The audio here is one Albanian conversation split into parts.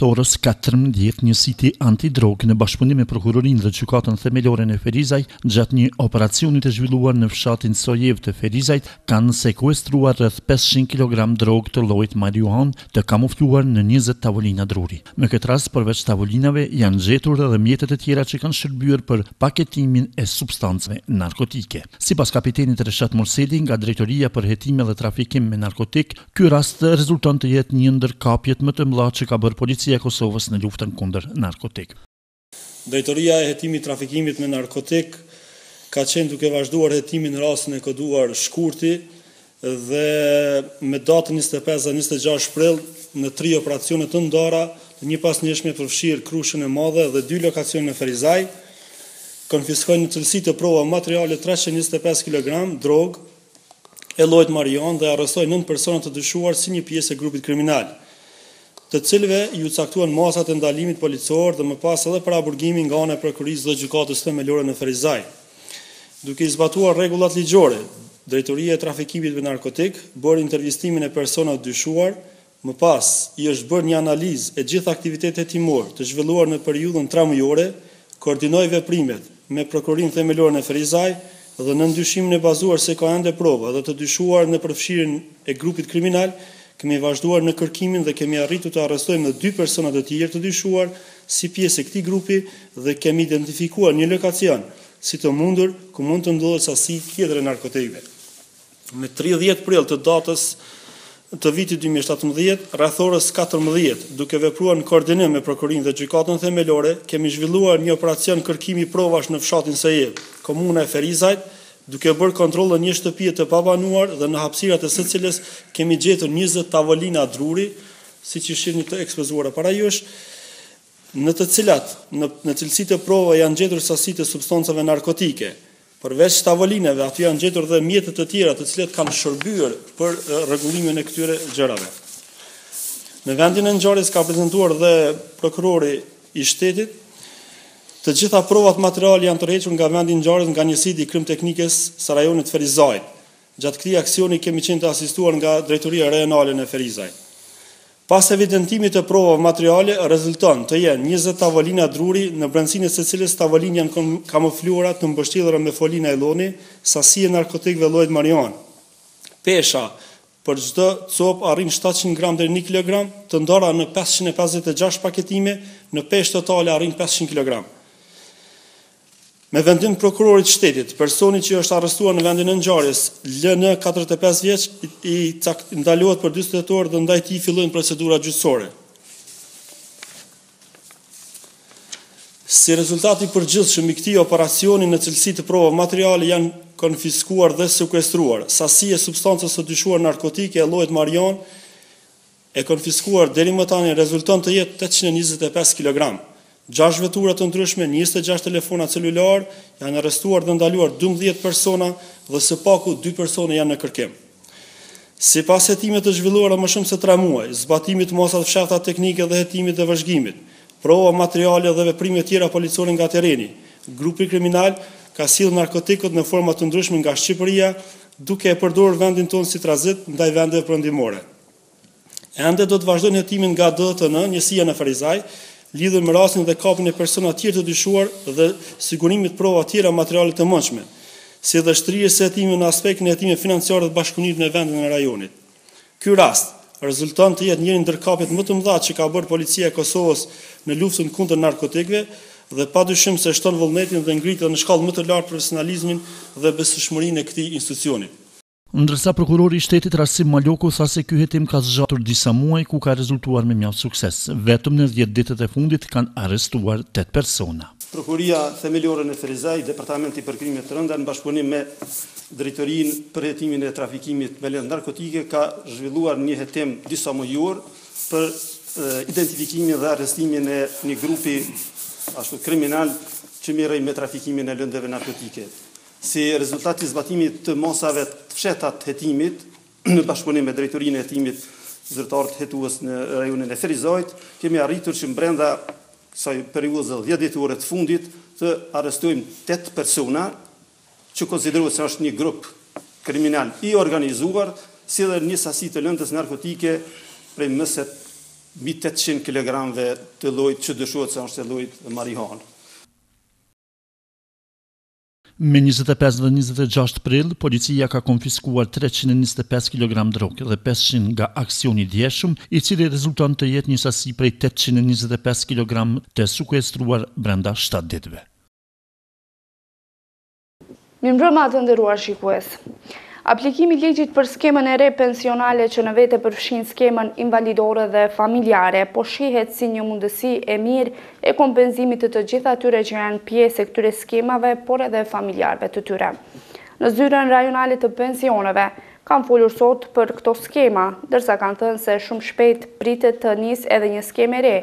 pas orës 14 njësiti antidrogë në bashkëpunim me prokurorinë dhe gjykatën themelore në Ferizaj gjatë një operacioni të zhvilluar në fshatin Sojevë të Ferizajt kanë sekuestruar rreth pesëqind kilogramë drogë të llojit marijuanë të kamufluar në njëzet tavolina druri. Me këtë rast përveç tavolinave janë gjetur dhe mjetet e tjera që kanë shërbyer për paketimin e substancave narkotike. Sipas kapitenit Reshat Murseli nga Drejtoria për Hetime dhe Trafikim me Narkotikë, ky rast rezulton të jetë një ndër kapjet më të mëdha që ka bërë Policia e Kosovës në luftën kundër narkotikëve. Drejtoria e Hetimit të Trafikimit me Narkotikë ka qenë duke vazhduar hetimin në rastin e koduar Shkurti dhe me datën njëzet e pesë dhe njëzet e gjashtë prill në tri operacione të ndara të njëpasnjëshme përfshirë Krushën e Madhe dhe dy lokacione në Ferizaj konfiskoi në cilësi të provave materiale treqind e njëzet e pesë kilogramë drogë e llojit marihuanë dhe arrestoi nëntë persona të dyshuar si një pjesë e grupit kriminal, të cilëve iu caktuan masat e ndalimit policor dhe më pas edhe paraburgimi nga ana e Prokurorisë dhe Gjykatës Themelore në Ferizaj. Duke i zbatuar rregullat ligjore, Drejtoria e Trafikimit me Narkotikë bëri intervistimin e personave të dyshuar Më pas, i është bërë një analizë e gjithë aktivitetit hetimor të zhvilluar në periudhën tremujore, koordinoi veprimet me Prokurorinë Themelore në Ferizaj dhe nën dyshimin e bazuar se ka ende prova dhe të dyshuar në përfshirjen e grupit kriminal, kemi vazhduar në kërkimin dhe kemi arritur të arrestojmë dhe dy persona të tjerë të dyshuar si pjesë e këtij grupi dhe kemi identifikuar një lokacion si të mundur ku mund të ndodhet sasi tjetër e narkotikëve. Më tridhjetë prill të datës të vitit dy mijë e shtatëmbëdhjetë, rreth orës katërmbëdhjetë, duke vepruar në koordinim me Prokurorinë dhe Gjykatën Themelore, kemi zhvilluar një operacion kërkimi provash në fshatin Sojevë, komuna e Ferizajt, duke bërë kontroll në një shtëpi të pabanuar dhe në hapësirat e së cilës kemi gjetur njëzet tavolina druri, siç i shihni të ekspozuara para jush, në të cilat, në cilësi të provave janë gjetur sasitë e substancave narkotike, Përveç tavolinave, aty janë gjetur dhe mjete të tjera të cilat kanë shërbyer për rregullimin e këtyre gjërave. Në vendin e ngjarjes ka prezentuar dhe prokurori i shtetit. Të gjitha provat materiale janë tërhequr nga vendi i ngjarjes nga njësiti i Krimteknikës së rajonit të Ferizajt. Gjatë këtij aksioni kemi qenë të asistuar nga Drejtoria Rajonale në Ferizaj. Pas evidentimit të provave materiale, rezulton të jenë njëzet tavolina druri, në brendësinë e secilës tavolinë janë kamufluara të mbështjellura me foli najlloni, sasi e narkotikëve llojit marijuanë. Pesha për çdo copë arrin shtatëqind gramë deri një kilogram, të ndara në pesëqind e pesëdhjetë e gjashtë paketime, në peshë totale arrin pesëqind kilogramë. Me vendim të prokurorit të shtetit, personi që është arrestuar në vendin e ngjarjes, LN. katërdhjetë e pesë vjeç, i ndalohet për dyzet e tetë orë dhe ndaj tij fillojnë procedurat gjyqësore. Si rezultat i përgjithshëm i këtij operacioni në cilësi të prova materiale janë konfiskuar dhe sekuestruar sasi e substancës së dyshuar narkotike e llojit marijuanë, e konfiskuar deri më tani rezulton të jetë tetëqind e njëzet e pesë kilogramë. Gjashtë vetura të ndryshme, njëzet e gjashtë telefona celularë, janë arrestuar dhe ndaluar dymbëdhjetë persona dhe së paku dy persona janë në kërkim. Sipas hetimeve të zhvilluara më shumë se tre muaj, zbatimit të masave të fshehta teknike dhe hetimit dhe vëzhgimit, prova materiale dhe veprime tjera policore nga terreni, grupi kriminal ka sjellë narkotikët në forma të ndryshme nga Shqipëria, duke e përdorur vendin tonë si tranzit ndaj vendeve perëndimore. Ende do të vazhdojnë hetimet nga DHTN, njësia në Ferizaj, lidhur me rastin dhe kapjen e persona tjerë të dyshuar dhe sigurimit prova tjera materiale të mundshme, si dhe shtrirjes së hetimeve në aspektin e hetimeve financiare dhe bashkëpunimit me vendet e rajonit. Ky rast, rezulton të jetë njëri ndër kapjet më të mëdha që ka bërë Policia e Kosovës në luftën kundër narkotikëve dhe padyshim se shton vullnetin dhe ngrit edhe në shkallë më të lartë profesionalizmin dhe besueshmërinë e këtij institucioni. Ndërsa prokurori i shtetit Rasim Maloku tha se ky hetim ka zgjatur disa muaj ku ka rezultuar me mjaft sukses. Vetëm në dhjetë ditët e fundit kanë arrestuar tetë persona. Prokuroria Themelore në Ferizaj, Departamenti për Krime të Rënda në bashkëpunim me Drejtorinë për Hetimin e Trafikimit me Lëndë Narkotike ka zhvilluar një hetim disamujor për identifikimin dhe arrestimin e një grupi ashtu kriminal që mirrej me trafikimin e lëndëve narkotike. Si rezultat i zbatimit të masave të fshehta të hetimit, në bashkëpunim me Drejtorinë e Hetimit, zyrtarët hetues në rajonin e Ferizajt, kemi arritur që brenda kësaj periudhe dhjetëditore të fundit të arrestojmë tetë persona, që konsiderohet se është një grup kriminal i organizuar, si dhe një sasi të lëndës narkotike prej më se mbi tetëqind kilogramëve të llojit që dyshohet se është e llojit marijuanë. Me njëzet e pesë dhe njëzet e gjashtë prill, policia ka konfiskuar treqind e njëzet e pesë kilogramë drogë dhe pesëqind nga aksioni i djeshëm, i cili rezulton të jetë një sasi prej tetëqind e njëzet e pesë kilogramë të sukuestruar brenda shtatë ditëve. Mirëmbrëma të nderuar shikues. Aplikimi i ligjit për skemën e re pensionale që në vete përfshin skemën invalidore dhe familjare, po shihet si një mundësi e mirë e kompensimit të të gjithë atyre që janë pjesë e këtyre skemave, por edhe familjarëve të tyre. Në Zyrën Rajonale të Pensioneve, kanë folur sot për këto skema, ndërsa kanë thënë se shumë shpejt pritet të nisë edhe një skemë e re,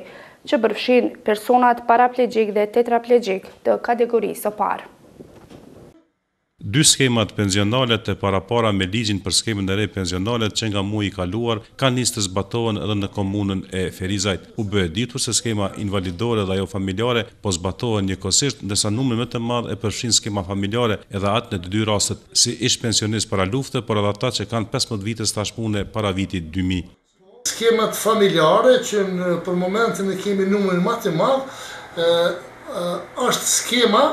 që përfshin personat paraplegjikë dhe tetraplegjikë të kategorisë së parë. Dy skemat pensionale të parapara me ligjin për skemën e re pensionale që nga muaji i kaluar kanë nisë të zbatohen edhe në komunën e Ferizajt. U bë e ditur se skema invalidore dhe ajo familjare po zbatohen njëkohësisht, ndërsa numri më të madh e përfshin skema familjare edhe atë në të dy rastet si ish-pensionistë para lufte por edhe ata që kanë pesëmbëdhjetë vite stazh pune para vitit dy mijë. Skemat familjare që për momentin e kemi numrin ma të madh është skema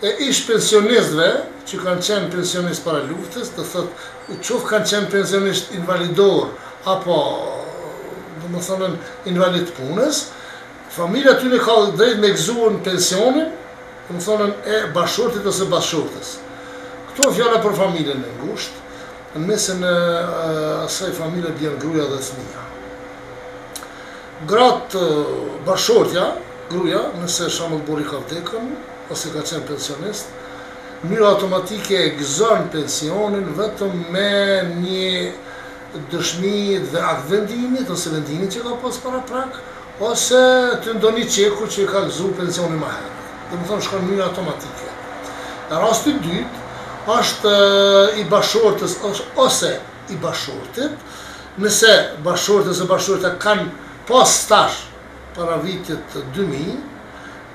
e ish pensionistëve që kanë qenë pensionistë para luftës, do të thotë qoftë kanë qenë pensionist invalidor apo domethënën invalid të punës, familja e tyne ka drejt me gëzu pensionin domethënën e bashkëshortit ose bashkëshortes. Këtu fjala për familjen e ngushtë. Në mesin e asaj familje bjen gruaja dhe fëmija. Gratë bashkëshortja, gruaja, nëse shembull burri ka vdekën ose ka qenë pensionist, në mënyrë automatike e gëzon pensionin vetëm me një dëshmi të aktvendimit ose vendimit që ka pas paraprak, Ose të ndonjë çeku që e ka gëzu pensionin ma herët. Domethënë shkon në mënyrë automatike. Rasti i dytë është i bashkëshortes ose i bashkëshortit. Nëse bashkëshorti ose bashkëshortja kanë pas stazh para vitit dy mijë e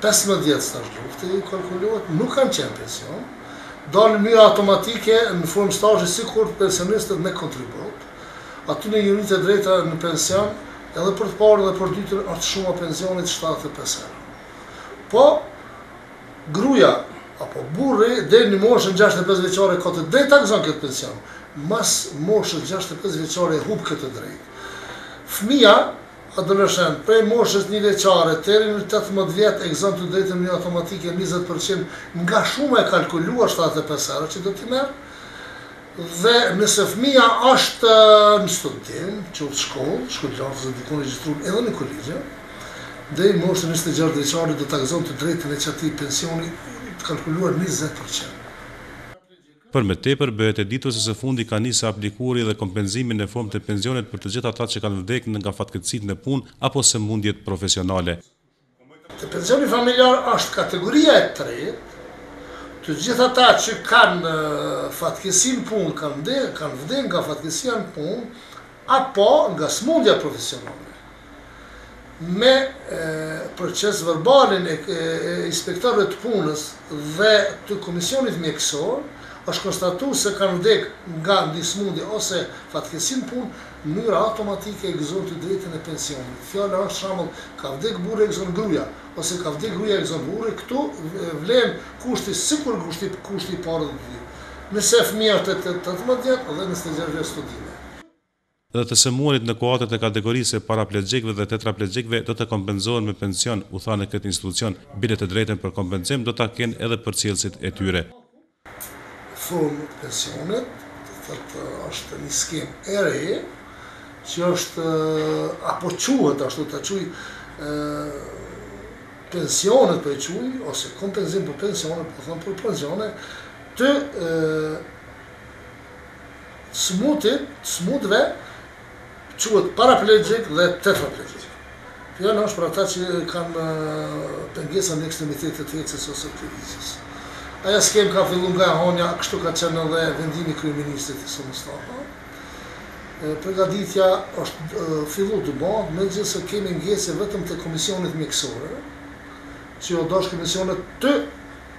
pesëmbëdhjetë stazh lufte ju kalkulohet, nuk kanë qenë pension, dalin në mënyrë automatike në formë stazhi sikur pensionistët me kontribut. Aty njihet e drejta në pension edhe për të parën dhe për të dytën është shuma e pensionit shtatëdhjetë e pesë euro. Po gruaja apo burri deri në moshën gjashtëdhjetë e pesë vjeçare ka të drejtë ta gëzon këtë pension. Mas moshës gjashtëdhjetë e pesë vjeçare e humb këtë drejtë. Fëmija, adoleshent, prej moshës një vjeçare deri në tetëmbëdhjetë vjet e gëzon të drejtën në mënyrë automatike njëzet për qind nga shuma e kalkuluar shtatëdhjetë e pesë euro që do t'i merr. Dhe nëse fëmija është në studim, qoftë shkollë, shkollë e lartë diku regjistrun edhe në kolegje, deri moshën e njëzet e gjashtë vjeçare do ta gëzon të drejtën e qatij pensioni të kalkuluar njëzet për qind. Për më tepër, bëhet e ditur se së fundi ka nisë aplikuari dhe kompenzimin në formë të pensionit për të gjithë ata që kanë vdekë nga fatkeqësitë në punë apo sëmundjet profesionale. Te pensioni familjar është kategoria e tretë, të gjithë ata që kanë fatkeqësi në punë, kanë vdek nga fatkeqësia në punë apo nga sëmundja profesionale. Me proces verbalin e inspektorëve të punës dhe të komisionit mjekësor është konstatu se kanë vdek nga ndonjë sëmundje ose fatkeqësi në punë Mënyra automatike e gëzon të drejtën e pensionit. Fjala është shembull, ka vdekë burri e gëzon gruaja, ose ka vdekë gruaja e gëzon burri, këtu vlen kushti sikur kushti kushti i parë dhe të dytë. Nëse fëmija është e tetëmbëdhjetë vjet dhe nëse zet e gjashtë vjet studime. Dhe të sëmurit në kuadër të kategorisë së paraplegjikëve dhe tetraplegjikëve do të kompenzohen me pension, u tha në këtë institucion, bile të drejtën për kompenzim do ta kenë edhe përcjellësit e tyre. te fundi pensionet, do thotë është një skemë e re që është apo quhet, ashtu ta quaj pensionet po e quaj ose kompenzim për pensionet, po thom për pensione të smutit e, smutëve quhet paraplegjik dhe tetraplegjik. Fjala është për ata që kanë pengesa në ekstremitetet të ecjes ose të lëvizjes. Ajo skemë ka filluar nga e hënja, kështu ka qenë edhe vendimi i kryeministrit Isa Mustafa. Përgatitja është fillu të bëhet, megjithëse kemi ngecje vetëm te komisionet mjekësore, që do ish komisionet të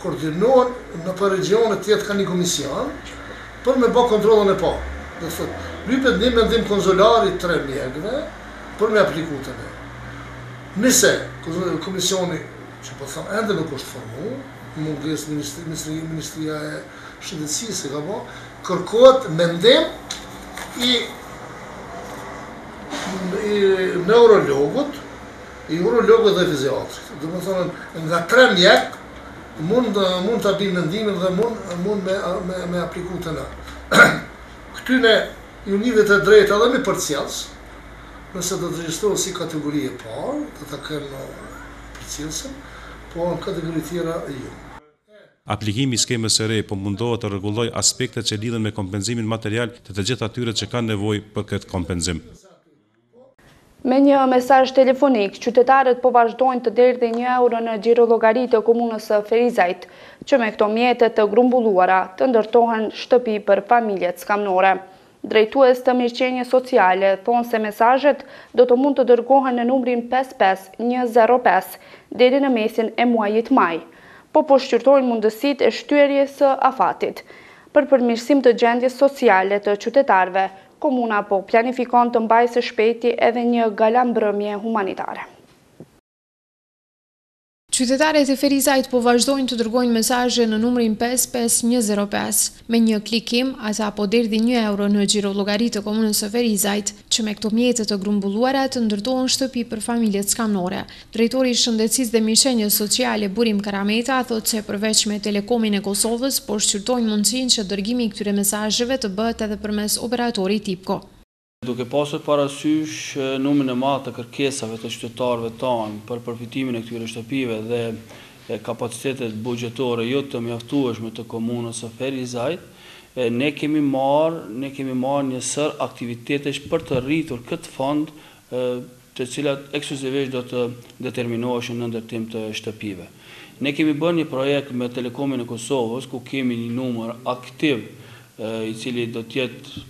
koordinohen nëpër regjione tjetër ka një komision për me ba kontrollën e parë. Do të thotë, lypet një mendim konziliar i tre mjekëve për me apliku te ne. Nëse komisioni që po them ende nuk është formu, në mungesë ministri, ministri, ministria e Shëndetësisë e ka ba, kërkohet mendim i i neurologut, i urologut dhe fiziatrit. Domethënë nga tre mjek mund mund ta bëjmë mendimin dhe mund mund me me, me apliku te na. Këtyne ju njihet e drejta edhe me përcjellës, nëse do të regjistrohet si kategori e parë, do ta kenë përcjellësin, po në kategori tjera jo. Aplikimi i skemës së re po mundohet të rregullojë aspektet që lidhen me kompenzimin material të të gjithë atyre që kanë nevojë për këtë kompenzim. Me një mesazh telefonik, qytetarët po vazhdojnë të derdhin një euro në xhirollogari të komunës së Ferizajt, që me këto mjete të grumbulluara të ndërtohen shtëpi për familjet skamnore. Drejtues të mirëqenies sociale thonë se mesazhet do të mund të dërgohen në numrin pesë pesë një zero pesë deri në mesin e muajit maj, por po shqyrtojnë mundësitë e shtyerjes së afatit. Për përmirësim të gjendjes sociale të qytetarëve, Komuna po planifikon të mbajë së shpejti edhe një gala mbrëmje humanitare. Qytetarët e Ferizajt po vazhdojnë të dërgojnë mesazhe në numrin pesë, pesë, një, zero, pesë. Me një klikim, ata po derdhin një euro në xhirollogari të Komunës së Ferizajt, që me këto mjete të grumbulluara të ndërtohen shtëpi për familjet skamnore. Drejtori i Shëndetësisë dhe Mirëqenies Sociale, Burim Karameta, thotë se përveç me Telekomin e Kosovës, po shqyrtojnë mundësinë që dërgimi i këtyre mesazheve të bëhet edhe përmes operatorit IPKO. Duke pasur parasysh numrin e madh të kërkesave të qytetarëve tanë për përfitimin e këtyre shtëpive dhe kapacitetet buxhetore jo të mjaftueshme të Komunës së Ferizajt, ne kemi marrë ne kemi marrë një sërë aktivitetesh për të rritur këtë fond, të cilat ekskluzivisht do të determinoheshin në ndërtim të shtëpive. Ne kemi bërë një projekt me Telekomin e Kosovës, ku kemi një numër aktiv i cili do të jetë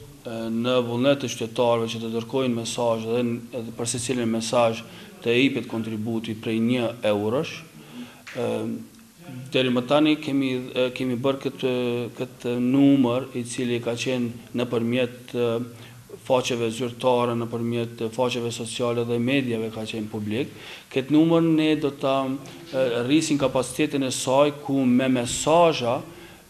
në vullnet të qytetarëve që të dërgojnë mesazh dhe për secilin mesazh të ipet kontributi prej një eurosh. Deri më tani kemi kemi bërë këtë këtë numër i cili ka qenë nëpërmjet faqeve zyrtare, nëpërmjet faqeve sociale dhe mediave ka qenë publik. Këtë numër ne do ta rrisim kapacitetin e saj ku me mesazha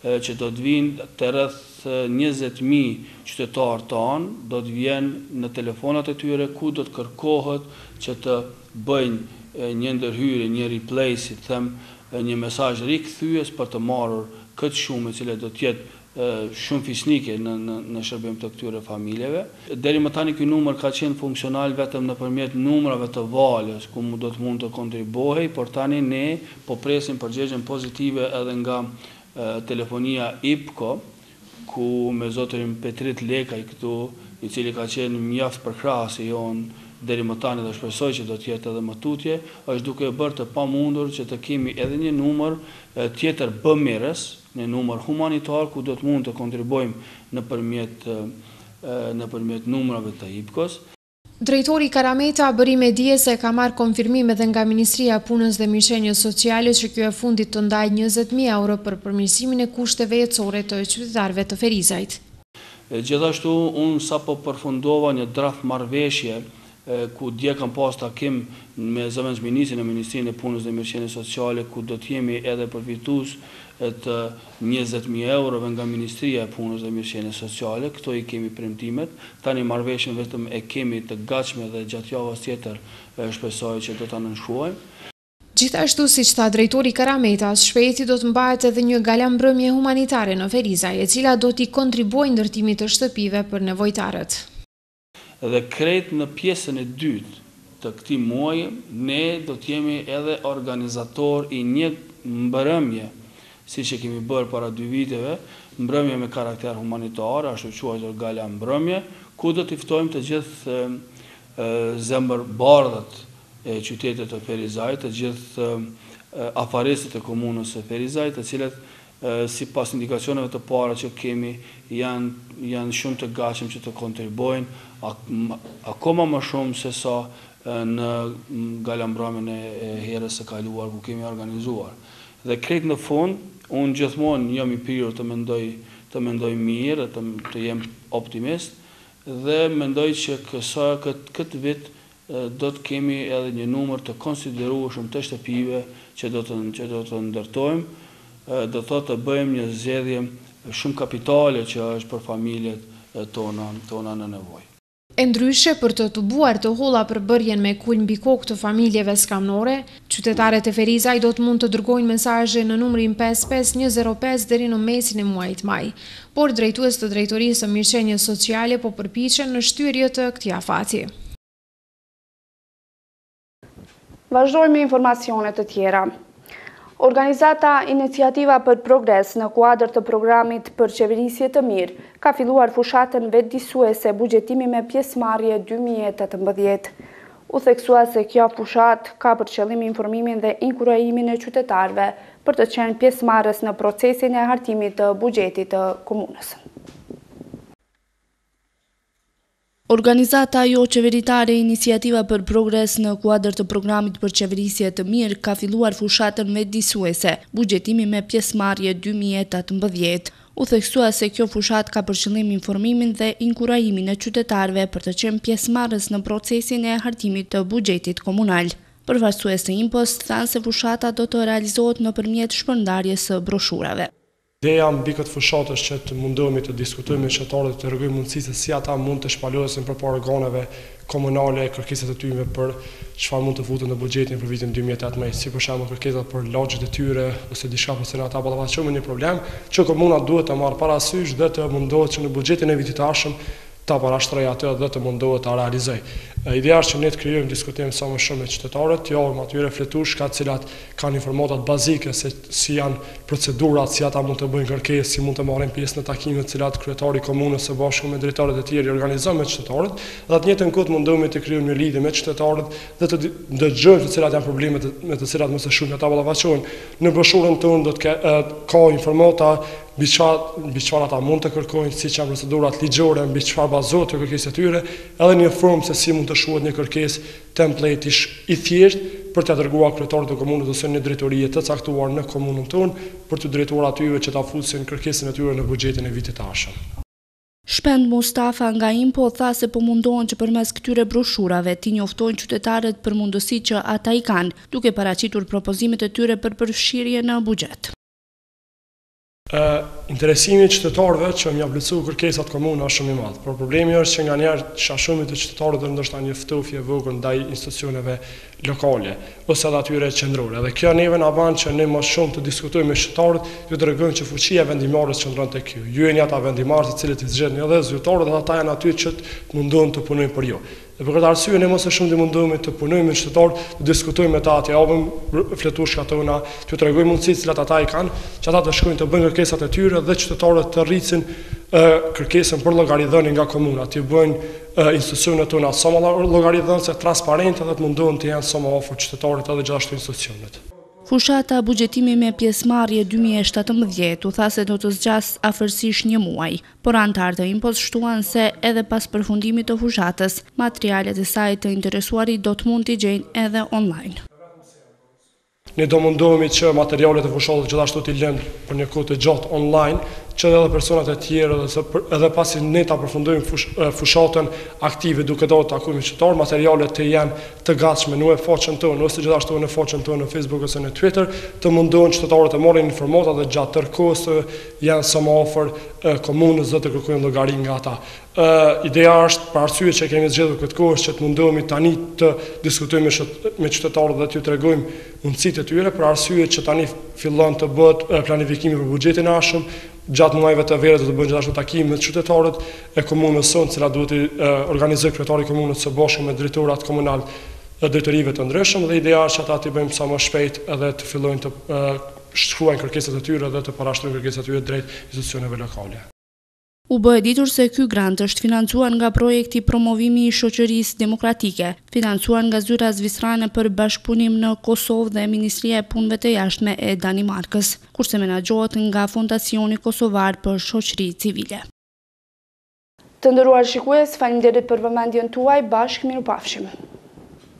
që do të vijnë te rreth njëzet mijë qytetarë tanë, do të vjen në telefonat e tyre ku do të kërkohet që të bëjnë një ndërhyrje, një reply si të them, një mesazh rikthyes për të marrur këtë shumë e cila do të jetë shumë fisnike në shërbim të këtyre familjeve. Deri më tani ky numër ka qenë funksional vetëm nëpërmjet numrave të Valës ku do të mund të kontribuohej, por tani ne Po presim përgjegjen pozitive edhe nga telefonia IPKO, ku me zotërin Petrit Lekaj këtu, i cili ka qenë mjaft përkrahës i jonë deri më tani dhe shpresoj që do të jetë edhe më tutje, është duke bërë të pamundur që të kemi edhe një numër tjetër bëmirës, një numër humanitar ku do të mund të kontribuojmë nëpërmjet nëpërmjet numrave të IPKO-s. Drejtori Karameta bëri me dije se ka marrë konfirmim edhe nga Ministria e Punës dhe Mirëqenies Sociale që kjo e fundit të ndajë njëzet mijë euro për përmirësimin e kushteve jetësore të qytetarëve të Ferizajt. Gjithashtu, unë sapo përfundova një draft marrëveshje ku dje kam pasë takim me zëvendësministrin në Ministrinë e Punës dhe Mirëqenies Sociale ku do të jemi edhe përfitues të njëzet mijë eurove nga Ministria e Punës dhe Mirëqenies Sociale, këto i kemi premtimet, tani marrëveshjen vetëm e kemi të gatshme dhe gjatë javës tjetër shpresoj që do ta nënshkruajmë. Gjithashtu, siç tha drejtori Karameta, së shpejti do të mbahet edhe një gala mbrëmje humanitare në Ferizaj, e cila do t'i kontribuojë ndërtimit të shtëpive për nevojtarët. Dhe krejt në pjesën e dytë të këtij muaji ne do të jemi edhe organizator i një mbrëmje, siç e kemi bërë para dy viteve, mbrëmje me karakter humanitar, ashtuquajtur Gala Mbrëmje, ku do t'i ftojmë të gjithë zemërbardhët e qytetit të Ferizajt, të gjithë afaristët e komunës së Ferizajt, të cilët Sipas indikacioneve të para që kemi, janë janë shumë të gatshëm që të kontribuojnë akoma më shumë se sa në gala mbrëmjen e herës së kaluar ku kemi organizuar. Dhe krejt në fund, unë gjithmonë jam i prirur të mendoj të mendoj mirë të jem optimist dhe mendoj që kësa këtë vit do të kemi edhe një numër të konsiderueshëm të shtëpive që do të ndërtojmë, do të thotë të bëjmë një zgjedhje shumë kapitale që është për familjet tona tona në nevojë. E ndryshe për të tubuar të holla për bërjen me kulm mbi kokë të familjeve skamnore, Qytetarët e Ferizajt do të mund të dërgojnë mesazhe në numrin pesë pesë një zero pesë deri në mesin e muajit maj. Por drejtues të Drejtorisë së Mirëqenies Sociale po përpiqen në shtyrje të këtij afati. Vazhdojmë me informacione të tjera. Organizata Iniciativa për Progres në kuadër të programit për qeverisje të mirë ka filluar fushatën vetëdijësuese buxhetimi me pjesëmarrje dy mijë e tetëmbëdhjetë. U theksua se kjo fushatë ka për qëllim informimin dhe inkurajimin e qytetarëve për të qenë pjesëmarrës në procesin e hartimit të buxhetit të komunës. Organizata joqeveritare Iniciativa për Progres në kuadër të programit për qeverisje të mirë ka filluar fushatën vetëdijësuese Buxhetimi me pjesëmarrje dy mijë e tetëmbëdhjetë. U theksua se kjo fushatë ka për qëllim informimin dhe inkurajimin e qytetarëve për të qenë pjesëmarrës në procesin e hartimit të buxhetit komunal. Përfaqësues të INPO-s thanë se fushata do të realizohet nëpërmjet shpërndarjes së broshurave. Ideja mbi këtë fushatë është që të mundohemi të diskutojmë me qytetarët t'u tregojmë mundësitë se si ata mund të shpalosen përpara organeve komunale e kërkesat e tyre për çfarë mund të futen në buxhetin për vitin dy mijë e tetëmbëdhjetë, si për shembull kërkesat për lagjet e tyre ose diçka për të cilat ata ballafaqohen me një problem që komuna duhet ta marrë parasysh dhe të mundohet që në buxhetin e vitit të ardhshëm ta parashtrojë atë dhe të mundohet ta realizojë. Ideja është që ne të krijojmë diskutim sa më shumë me qytetarët, t'japim atyre fletushka të cilat kanë informatat bazike se si janë procedurat, si ata mund të bëjnë kërkesë, si mund të marrin pjesë në takimet të cilat kryetari i komunës së bashku me drejtorët e tjerë i organizon me qytetarët dhe atë njëjtën kohë të mundohemi të krijojmë një lidhje me qytetarët dhe të ndëgjojmë se cilat janë problemet me të cilat më së shumti ata ballafaqohen. Në broshurën tonë do të ke, ka informata mbi çfarë ata mund të kërkojnë, si janë procedurat ligjore, mbi çfarë bazohet kjo kërkesë e tyre, edhe një formë se si mund të shkruhet një kërkesë Template i thjeshtë për t'ia dërguar kryetarit të komunës ose një drejtorie të caktuar në komunën tonë për t'u drejtuar atyve që ta fusin kërkesën e tyre në buxhetin e vitit të ardhshëm. Shpend Mustafa nga INPO tha se po mundohen që përmes këtyre broshurave t'i njoftojnë qytetarët për mundësitë që ata i kanë, duke paraqitur propozimet e tyre për përfshirje në buxhet. E, interesimi i qytetarëve që me i plotësu kërkesat komuna është shumë i madhë, por problemi është që nganjëherë shohim te qytetarët ndoshta një ftohje e vogël ndaj institucioneve lokale, ose edhe atyre qendrore. Dhe kjo neve na ban që ne më shumë të diskutojmë me qytetarët, ju tregojmë që fuqia vendimmarrëse qëndron tek ju. Ju jeni ata vendimmarrës të cilët i zgjedhni edhe zyrtarët dhe ata janë aty që të mundohen të punojnë për ju. Dhe për këtë arsye ne më së shumti mundohemi të punojmë me qytetarët, të diskutojmë me ta, t'jua japim fletushkat tona, t'ju tregojmë mundësitë të cilat ata i kanë, që ata të shkojnë të bëjnë kërkesat e tyre dhe qytetarët të rrisin kërkesën për llogaridhënie nga komuna, të bëjnë institucionet tona sa më llogaridhënëse, transparente dhe të mundohen të jenë sa më afër qytetarit edhe gjithashtu institucionet. Fushata Buxhetimi me pjesëmarrje dy mijë e shtatëmbëdhjetë u tha se do të zgjasë afërsisht një muaj. Por anëtarë të INPO-s shtuan se edhe pas përfundimit të fushatës, materialet e saj të interesuarit do të mund t'i gjejnë edhe online. Ne do mundohemi që materialet e fushatës gjithashtu t'i lëmë për një kohë të gjatë online, që edhe personat e tjerë edhe pasi ne ta përfundojmë fushatën aktive duke dalë të takohemi me qytetarë, materialet të jenë të gatshme në ueb faqen tonë ose gjithashtu në faqen tonë në Facebook ose në Twitter, të mundohen qytetarët të marrin informata dhe gjatë tërë kohës të jenë sa më afër komunës dhe të kërkojnë llogari nga ata. Ideja është, për arsye që e kemi zgjedhur këtë kohë, është që të mundohemi tani të diskutojmë me qytetarët dhe t'ju tregojmë mundësitë e tyre, për arsye që tani fillon të bëhet planifikimi për buxhetin e ardhshëm, gjatë muajve të verës do të bëhen gjithashtu takime me qytetarët e komunës sonë, të cilat duhet t'i organizojë kryetari i komunës së bashku me drejtorat komunal dhe drejtorive të ndryshëm dhe ideja është që ata t'i bëjmë sa më shpejt edhe të fillojnë të shkruajnë kërkesat e tyre dhe të parashtrojnë kërkesat e tyre drejt institucioneve lokale. U bë e ditur se ky grant është financuar nga projekti Promovimi i Shoqërisë Demokratike, financuar nga Zyra Zvicrane për Bashkëpunim në Kosovë dhe Ministria e Punëve të Jashtme e Danimarkës, kurse menaxhohet nga Fondacioni Kosovar për Shoqëri Civile. Të nderuar shikues, faleminderit për vëmendjen tuaj, bashkë mirupafshim!